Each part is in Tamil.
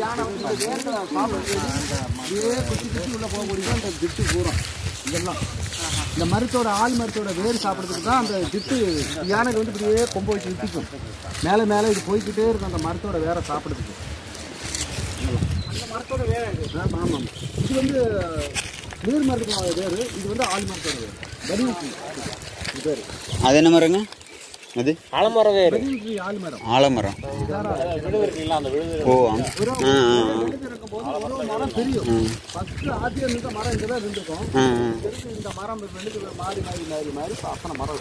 யானை வந்து இந்த வேர்களை சாப்பிடுறது அப்படியே குத்தி குத்தி உள்ள போகக்கூடிய அந்த திட்டு பூரம் இதெல்லாம் இந்த மரத்தோட ஆள் மரத்தோட வேர் சாப்பிட்றதுக்கு தான் அந்த திட்டு யானைக்கு வந்து இப்படியே கொம்பு வச்சு விட்டிக்கும் மேலே மேலே இது போய்க்கிட்டே இருக்கும் அந்த மரத்தோட வேரை சாப்பிட்றதுக்கு. அந்த மரத்தோட வேர் ஆமாம் ஆமாம் இது வந்து நீர் மரத்தோட வேர் இது வந்து ஆள் மரத்தோட இது பேர் அது என்ன மரங்க? அது? ஆலமரம் வேறு. ஆலமரம். விழுது இருக்குல்ல அந்த விழுது ஓ மரம் தெரியும். ஃபர்ஸ்ட் ஆத்தியம் இருந்த மரம் இங்கே தான் இருந்திருக்கும். இந்த மரம் மாறி மாறி மாறி மாறி அத்தனை மரம்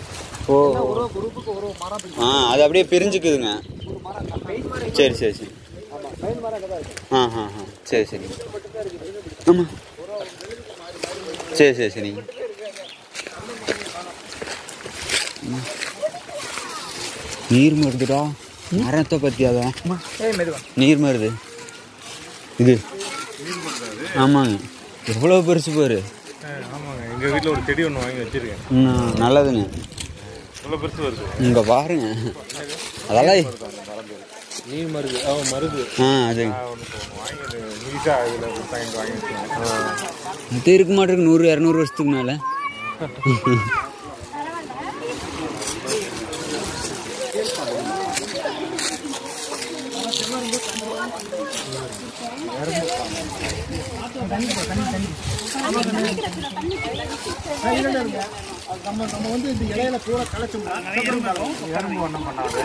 ஓ. ஒரு குரூப்புக்கு ஒரு மரம் ஆ அது அப்படியே பிரிஞ்சுக்குதுங்க. ஒரு மரம் சரி சரி சரி. ஆமாம் மரம் தான் ஆ ஆ ஆ. சரி சரி. ஆமாம் சரி சரி ம். நீர் மருதுடா மரத்தை பற்றியாதான் நீர் மருது இது. ஆமாங்க. எவ்வளோ பெருசு பாரு. ஆமாங்க. எங்கள் வீட்டில் ஒரு செடி ஒன்று வாங்கி வச்சிருக்கேன். ம், நல்லதுங்க. பெருசு வருது? இங்கே பாருங்க. அதெல்லாம் நீர் மருது ஆ மருது. ஆ அது. இது இருக்க மாட்டேருக்கு நூறு இரநூறு வருஷத்துக்கு மேலே. நம்ம நம்ம வந்து இந்த இலையில பூரா களைச்சோம்னா எறும்பு ஒன்றும் பண்ணாது